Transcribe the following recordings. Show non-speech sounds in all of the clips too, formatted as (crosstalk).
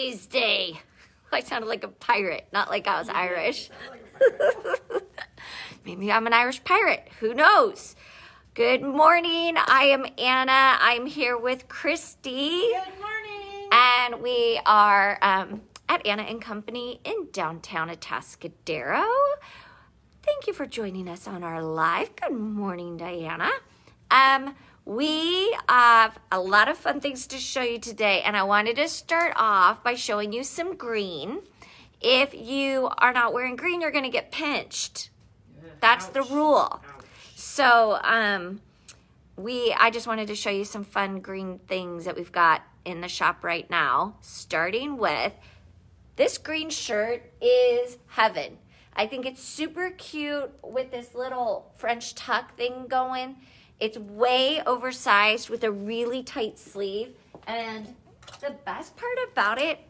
Patty's Day. (laughs) I sounded like a pirate, not like I was Irish. (laughs) Maybe I'm an Irish pirate. Who knows? Good morning. I am Anna. I'm here with Christy. Good morning. And we are um, at Anna and Company in downtown Atascadero. Thank you for joining us on our live. Good morning, Diana. Um, we have a lot of fun things to show you today, and I wanted to start off by showing you some green. If you are not wearing green, you're going to get pinched. That's the rule. Ouch. So, um, we I just wanted to show you some fun green things that we've got in the shop right now. Starting with this green shirt is heaven. I think it's super cute with this little French tuck thing going. It's way oversized with a really tight sleeve. And the best part about it,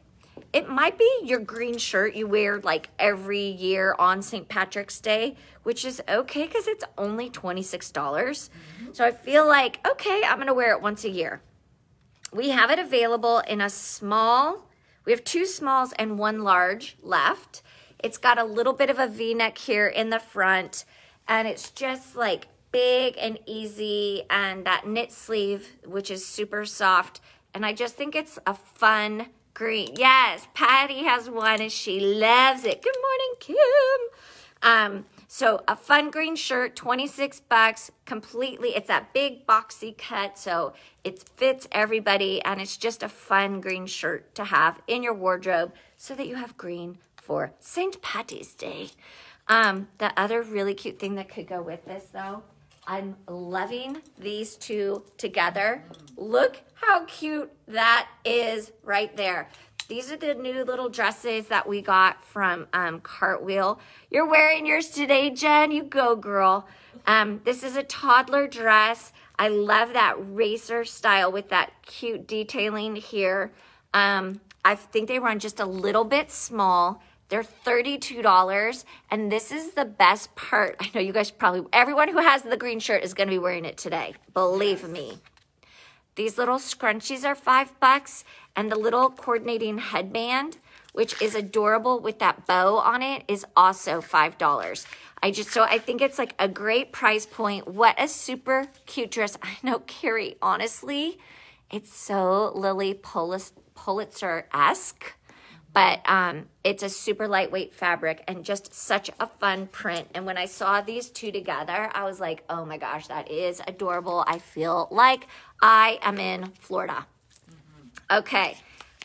it might be your green shirt you wear like every year on St. Patrick's Day, which is okay because it's only $26. dollars mm-hmm. So I feel like, okay, I'm going to wear it once a year. We have it available in a small, we have two smalls and one large left. It's got a little bit of a v-neck here in the front and it's just like big and easy and that knit sleeve which is super soft and I just think it's a fun green. Yes, Patty has one and she loves it. Good morning, Kim. Um, so a fun green shirt, 26 bucks, completely. It's that big boxy cut, so it fits everybody, and it's just a fun green shirt to have in your wardrobe so that you have green for St. Patty's Day. Um, the other really cute thing that could go with this, though, I'm loving these two together. Look how cute that is right there. These are the new little dresses that we got from um, Cartwheel. You're wearing yours today, Jen. You go, girl. Um, this is a toddler dress. I love that racer style with that cute detailing here. Um, I think they run just a little bit small. They're $32, and this is the best part. I know you guys probably, everyone who has the green shirt is going to be wearing it today. Believe me. These little scrunchies are five bucks, and the little coordinating headband, which is adorable with that bow on it, is also five dollars. I just so I think it's like a great price point. What a super cute dress! I know, Carrie. Honestly, it's so Lilly Pulitzer esque, but um, it's a super lightweight fabric and just such a fun print. And when I saw these two together, I was like, oh my gosh, that is adorable. I feel like I am in Florida. Okay,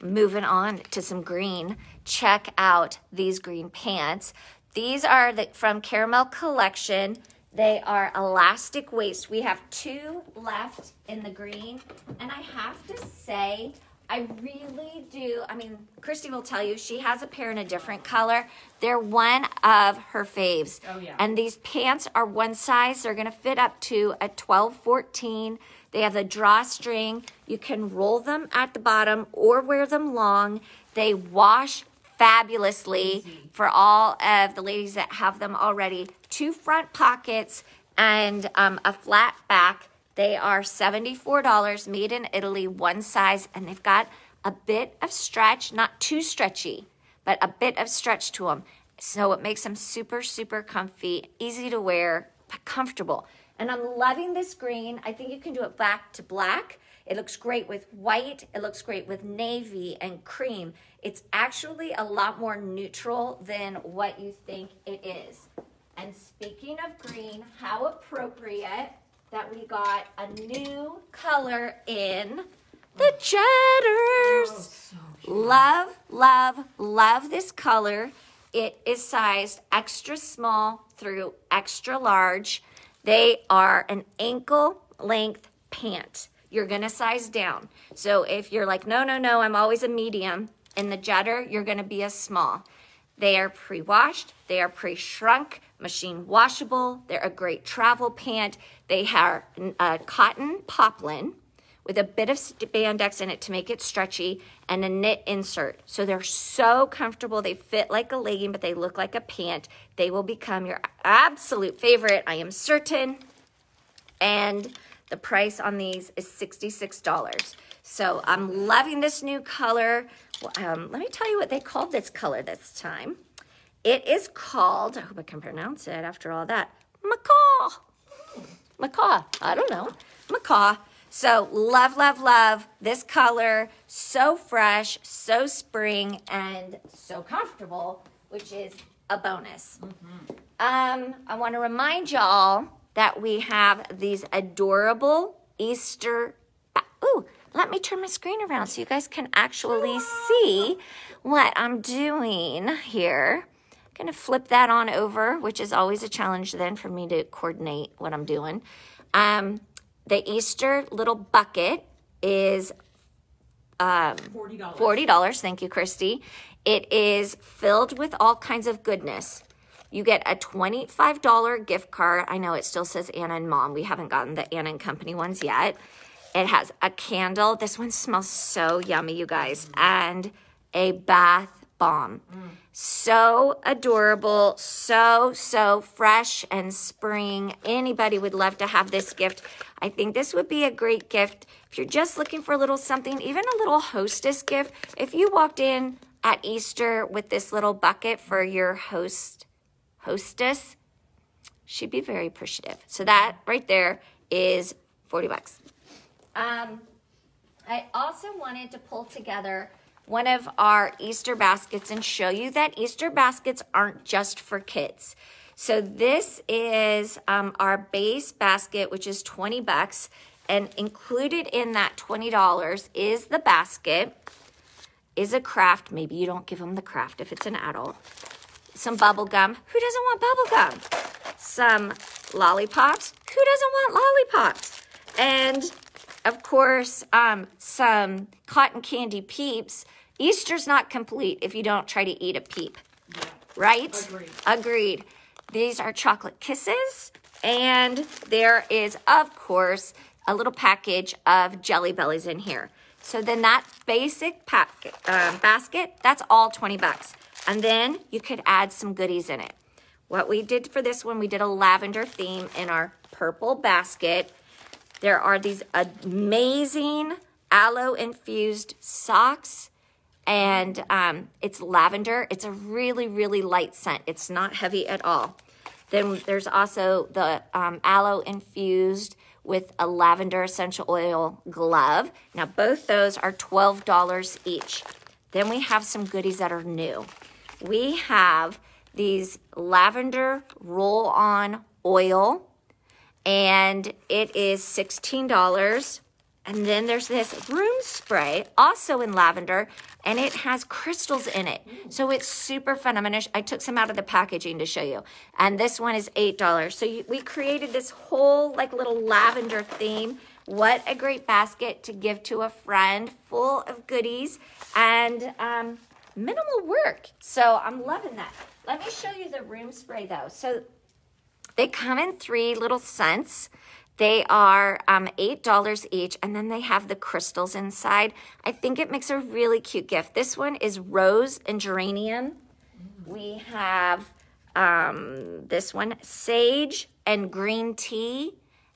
moving on to some green. Check out these green pants. These are the, from Caramel Collection. They are elastic waist. We have two left in the green. And I have to say, I really do. I mean, Christy will tell you she has a pair in a different color. They're one of her faves. Oh, yeah. And these pants are one size. They're going to fit up to a 12, 14. They have a drawstring. You can roll them at the bottom or wear them long. They wash fabulously for all of the ladies that have them already. Two front pockets and um, a flat back. They are $74, made in Italy, one size, and they've got a bit of stretch, not too stretchy, but a bit of stretch to them. So it makes them super, super comfy, easy to wear, but comfortable. And I'm loving this green. I think you can do it black to black. It looks great with white. It looks great with navy and cream. It's actually a lot more neutral than what you think it is. And speaking of green, how appropriate that we got a new color in the oh. Jetters. Oh, love, love, love this color. It is sized extra small through extra large. They are an ankle length pant. You're gonna size down. So if you're like, no, no, no, I'm always a medium, in the Jetter, you're gonna be a small. They are pre-washed, they are pre-shrunk, machine washable, they're a great travel pant. They have a cotton poplin with a bit of spandex in it to make it stretchy and a knit insert. So they're so comfortable. They fit like a legging, but they look like a pant. They will become your absolute favorite, I am certain. And the price on these is $66. So I'm loving this new color. Um, let me tell you what they called this color this time. It is called, I hope I can pronounce it after all that, macaw. Macaw, I don't know, macaw. So love, love, love this color. So fresh, so spring, and so comfortable, which is a bonus. Mm-hmm. Um, I want to remind y'all that we have these adorable Easter. Ooh, let me turn my screen around so you guys can actually see what I'm doing here. Gonna flip that on over, which is always a challenge then for me to coordinate what I'm doing. Um, the Easter little bucket is um, $40. $40. Thank you, Christy. It is filled with all kinds of goodness. You get a $25 gift card. I know it still says Anna and Mom. We haven't gotten the Anna and Company ones yet. It has a candle. This one smells so yummy, you guys. And a bath bomb. Mm. So adorable, so, so fresh and spring. Anybody would love to have this gift. I think this would be a great gift if you're just looking for a little something, even a little hostess gift. If you walked in at Easter with this little bucket for your host, hostess, she'd be very appreciative. So that right there is 40 bucks. Um, I also wanted to pull together one of our Easter baskets and show you that Easter baskets aren't just for kids. So this is um, our base basket, which is 20 bucks. And included in that $20 is the basket, is a craft. Maybe you don't give them the craft if it's an adult. Some bubble gum. Who doesn't want bubble gum? Some lollipops. Who doesn't want lollipops? And of course, um, some cotton candy peeps. Easter's not complete if you don't try to eat a peep. Yeah. Right? Agreed. Agreed. These are chocolate kisses. And there is, of course, a little package of Jelly Bellies in here. So then that basic pack, uh, basket, that's all 20 bucks. And then you could add some goodies in it. What we did for this one, we did a lavender theme in our purple basket. There are these amazing aloe infused socks and um, it's lavender. It's a really, really light scent. It's not heavy at all. Then there's also the um, aloe infused with a lavender essential oil glove. Now, both those are $12 each. Then we have some goodies that are new. We have these lavender roll on oil and it is $16. And then there's this room spray, also in lavender, and it has crystals in it. So it's super fun. I'm gonna, I took some out of the packaging to show you. And this one is $8. So you, we created this whole like little lavender theme. What a great basket to give to a friend, full of goodies and um, minimal work. So I'm loving that. Let me show you the room spray though. So they come in three little scents. They are um, $8 each, and then they have the crystals inside. I think it makes a really cute gift. This one is rose and geranium. We have um, this one, sage and green tea.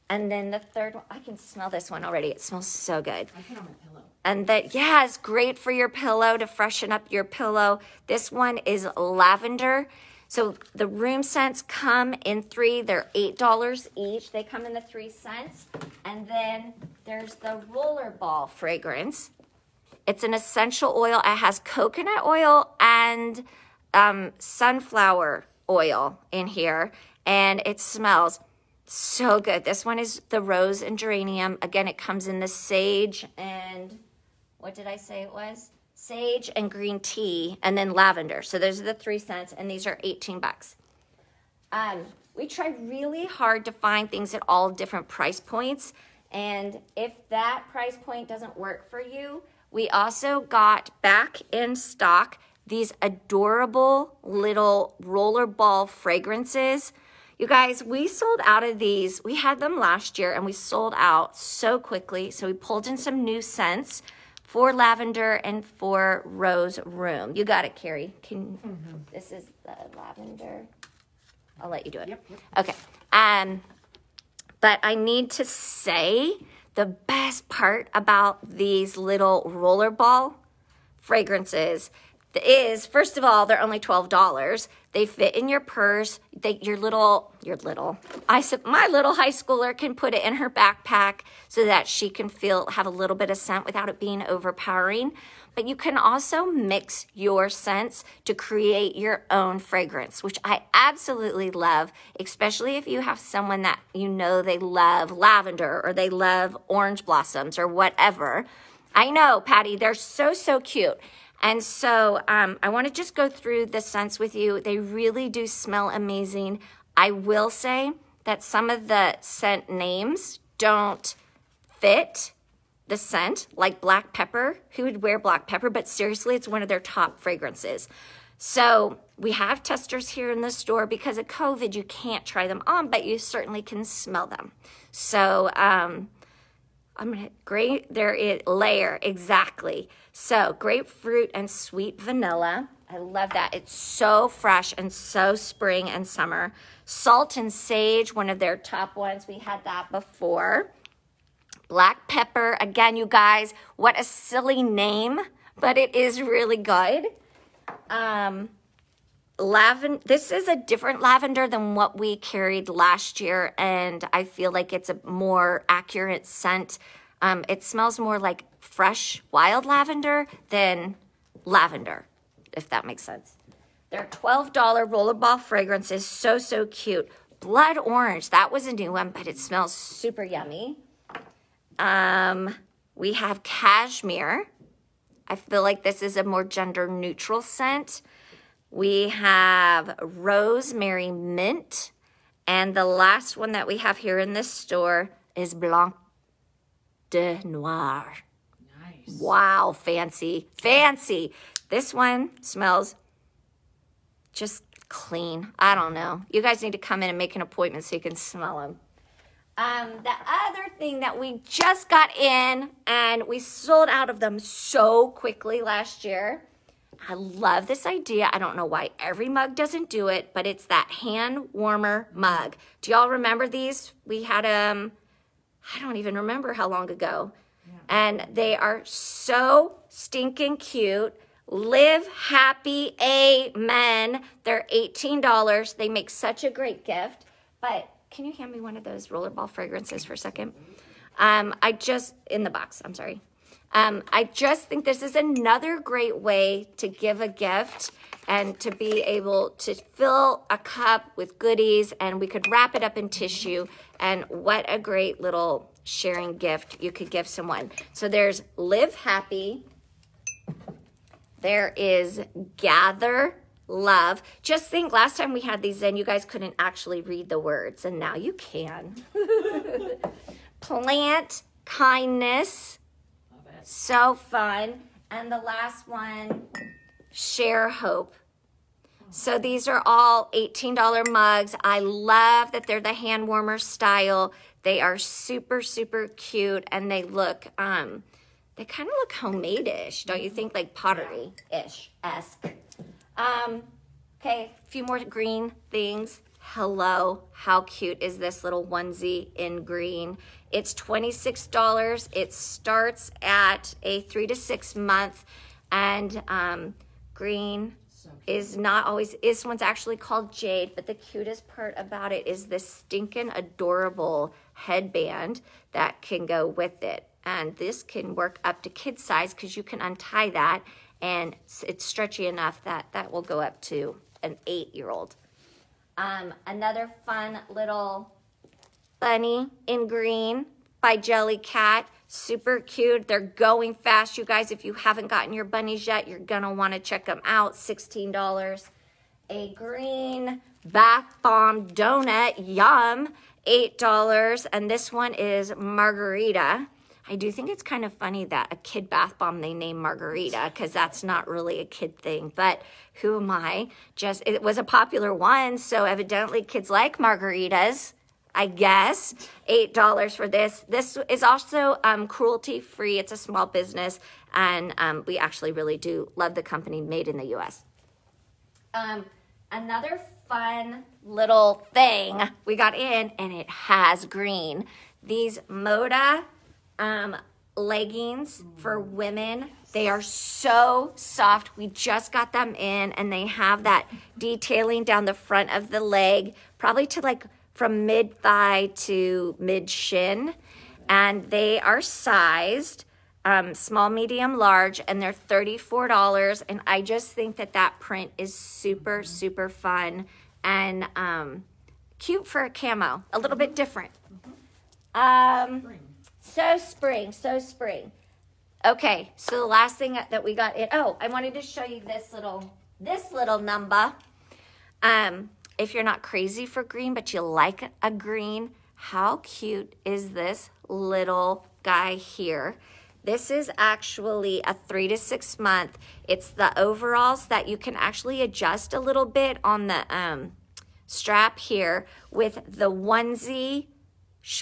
And then the third one, I can smell this one already. It smells so good. I put on my pillow. And that, yeah, it's great for your pillow to freshen up your pillow. This one is lavender. So the room scents come in three. They're $8 each. They come in the three scents. And then there's the rollerball fragrance. It's an essential oil. It has coconut oil and um, sunflower oil in here. And it smells so good. This one is the rose and geranium. Again, it comes in the sage and what did I say it was? Sage and green tea, and then lavender. So those are the three scents, and these are 18 bucks. Um, we try really hard to find things at all different price points. And if that price point doesn't work for you, we also got back in stock these adorable little rollerball fragrances. You guys, we sold out of these. We had them last year and we sold out so quickly. So we pulled in some new scents for lavender and for rose room. You got it, Carrie. Can mm-hmm. this is the lavender? I'll let you do it. Yep, yep. Okay. Um, but I need to say the best part about these little rollerball fragrances is first of all they're only $12 they fit in your purse. They, your little your little i said my little high schooler can put it in her backpack so that she can feel have a little bit of scent without it being overpowering. But you can also mix your scents to create your own fragrance which i absolutely love especially if you have someone that you know they love lavender or they love orange blossoms or whatever. I know patty they're so so cute and so um, I want to just go through the scents with you. They really do smell amazing. I will say that some of the scent names don't fit the scent, like black pepper. Who would wear black pepper? But seriously, it's one of their top fragrances. So we have testers here in the store because of COVID. You can't try them on, but you certainly can smell them. So um, I'm gonna great. There is layer exactly. So grapefruit and sweet vanilla. I love that. It's so fresh and so spring and summer. Salt and sage, one of their top ones. We had that before. Black pepper. Again, you guys, what a silly name, but it is really good. Um, lavender. This is a different lavender than what we carried last year, and I feel like it's a more accurate scent. Um, it smells more like fresh wild lavender than lavender, if that makes sense. Their $12 rollerball fragrance is so, so cute. Blood orange, that was a new one, but it smells super yummy. Um, we have cashmere. I feel like this is a more gender neutral scent. We have rosemary mint. And the last one that we have here in this store is Blanc de Noir. Nice. Wow, fancy, fancy. This one smells just clean. I don't know. You guys need to come in and make an appointment so you can smell them. Um, the other thing that we just got in and we sold out of them so quickly last year. I love this idea. I don't know why every mug doesn't do it, but it's that hand warmer mug. Do y'all remember these? We had um I don't even remember how long ago. Yeah. And they are so stinking cute. Live happy, amen. They're $18. They make such a great gift. But can you hand me one of those rollerball fragrances for a second? Um, I just, in the box, I'm sorry. Um, I just think this is another great way to give a gift and to be able to fill a cup with goodies and we could wrap it up in tissue and what a great little sharing gift you could give someone. So there's live happy. There is gather love. Just think last time we had these in, you guys couldn't actually read the words, and now you can. (laughs) Plant kindness. So fun. And the last one, share hope. So these are all $18 mugs. I love that they're the hand warmer style. They are super, super cute and they look, um, they kind of look homemade-ish, don't you think? Like pottery-ish, esque. Um, okay, a few more green things. Hello, how cute is this little onesie in green? It's $26. It starts at a three to six month and um, green is not always, this one's actually called Jade, but the cutest part about it is this stinking adorable headband that can go with it. And this can work up to kid size because you can untie that and it's stretchy enough that that will go up to an eight-year-old. Um, another fun little bunny in green by Jellycat. Super cute. They're going fast, you guys. If you haven't gotten your bunnies yet, you're going to want to check them out. $16. A green bath bomb donut. Yum. $8. And this one is margarita. I do think it's kind of funny that a kid bath bomb they name margarita because that's not really a kid thing. But who am I? Just it was a popular one, so evidently kids like margaritas. I guess eight dollars for this. This is also um, cruelty free. It's a small business, and um, we actually really do love the company made in the U.S. Um, another fun little thing we got in, and it has green. These Moda um, leggings for women. They are so soft. We just got them in and they have that detailing down the front of the leg, probably to like from mid thigh to mid shin. And they are sized um, small, medium, large, and they're $34. And I just think that that print is super, super fun and um, cute for a camo, a little bit different. Um, so spring, so spring. Okay, so the last thing that we got, it. oh, I wanted to show you this little, this little number. Um, if you're not crazy for green, but you like a green, how cute is this little guy here? This is actually a three to six month. It's the overalls that you can actually adjust a little bit on the um, strap here with the onesie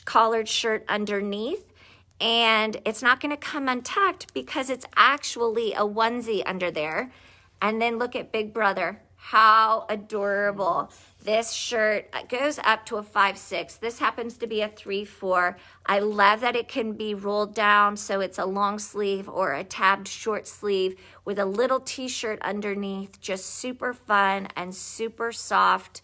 collared shirt underneath. And it's not gonna come untucked because it's actually a onesie under there. And then look at Big Brother. How adorable. This shirt goes up to a five six. This happens to be a three four. I love that it can be rolled down so it's a long sleeve or a tabbed short sleeve with a little t-shirt underneath. Just super fun and super soft.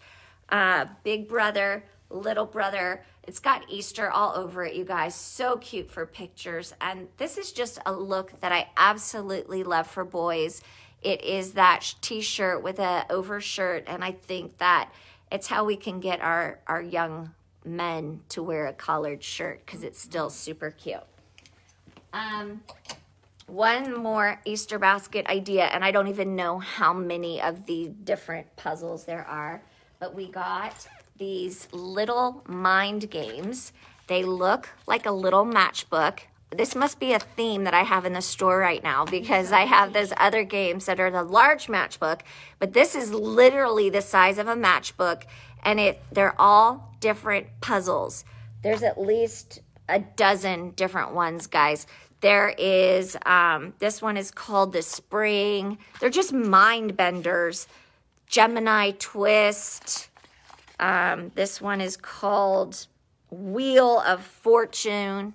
Uh, big brother, little brother. It's got Easter all over it, you guys. So cute for pictures. And this is just a look that I absolutely love for boys. It is that t-shirt with a overshirt. And I think that it's how we can get our, our young men to wear a collared shirt because it's still super cute. Um, one more Easter basket idea, and I don't even know how many of the different puzzles there are, but we got these little mind games. They look like a little matchbook this must be a theme that I have in the store right now because I have those other games that are the large matchbook, but this is literally the size of a matchbook and it they're all different puzzles. There's at least a dozen different ones, guys. There is um, this one is called the Spring. They're just mind benders. Gemini Twist. Um, this one is called Wheel of Fortune.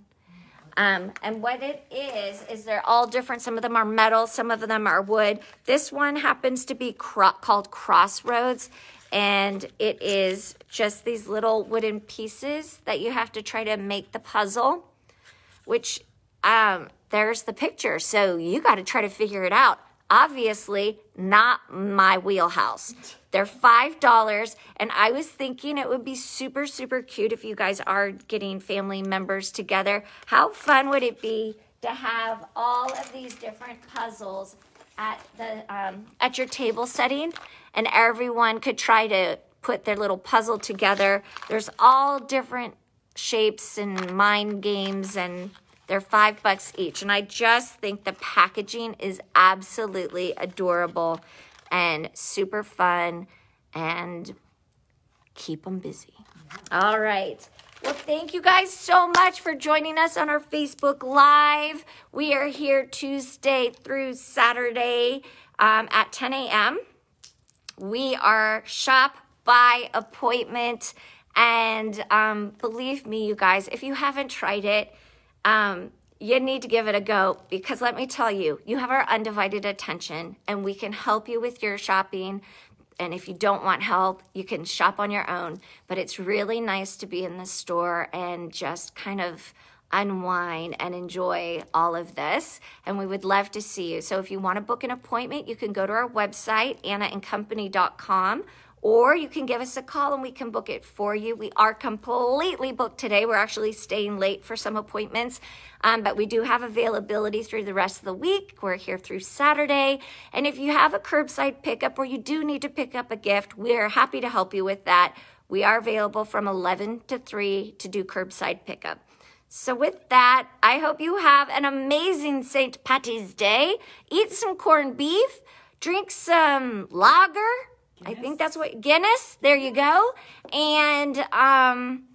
Um, and what it is, is they're all different. Some of them are metal, some of them are wood. This one happens to be cro called Crossroads, and it is just these little wooden pieces that you have to try to make the puzzle, which um, there's the picture. So you got to try to figure it out. Obviously, not my wheelhouse. They're $5. And I was thinking it would be super, super cute if you guys are getting family members together. How fun would it be to have all of these different puzzles at the um, at your table setting and everyone could try to put their little puzzle together. There's all different shapes and mind games and they're five bucks each. And I just think the packaging is absolutely adorable and super fun and keep them busy. All right. Well, thank you guys so much for joining us on our Facebook Live. We are here Tuesday through Saturday um, at 10 a.m. We are shop by appointment. And um, believe me, you guys, if you haven't tried it, um, you need to give it a go because let me tell you, you have our undivided attention and we can help you with your shopping. And if you don't want help, you can shop on your own. But it's really nice to be in the store and just kind of unwind and enjoy all of this. And we would love to see you. So if you want to book an appointment, you can go to our website, annaandcompany.com, or you can give us a call and we can book it for you. We are completely booked today. We're actually staying late for some appointments, um, but we do have availability through the rest of the week. We're here through Saturday. And if you have a curbside pickup or you do need to pick up a gift, we're happy to help you with that. We are available from 11 to 3 to do curbside pickup. So, with that, I hope you have an amazing St. Patty's Day. Eat some corned beef, drink some lager I think that's what Guinness. There you go. And um,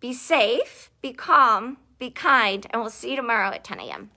be safe, be calm, be kind, and we'll see you tomorrow at 10 a.m.